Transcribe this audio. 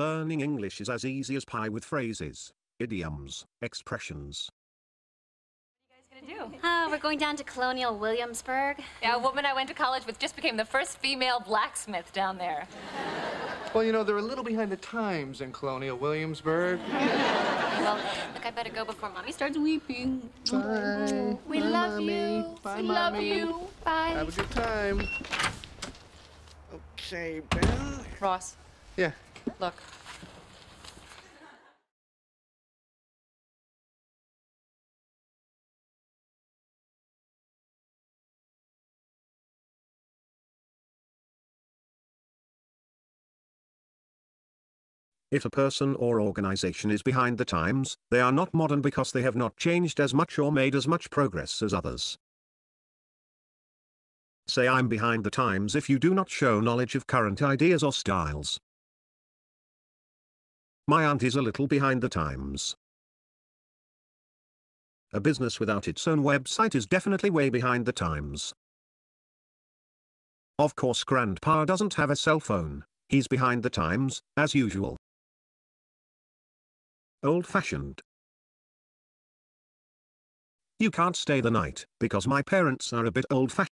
Learning English is as easy as pie with phrases, idioms, expressions. What are you guys gonna do? Uh, we're going down to Colonial Williamsburg. Yeah, a woman I went to college with just became the first female blacksmith down there. Well, you know, they're a little behind the times in Colonial Williamsburg. Well, look, I better go before Mommy starts weeping. Bye. We Bye, love Mommy. you. Bye, we love Mommy. you. Bye. Have a good time. Okay, Ben. Ross, Yeah. Look. If a person or organization is behind the times, they are not modern because they have not changed as much or made as much progress as others. Say I'm behind the times if you do not show knowledge of current ideas or styles. My aunt is a little behind the times. A business without its own website is definitely way behind the times. Of course grandpa doesn't have a cell phone, he's behind the times, as usual. Old-fashioned. You can't stay the night, because my parents are a bit old-fashioned.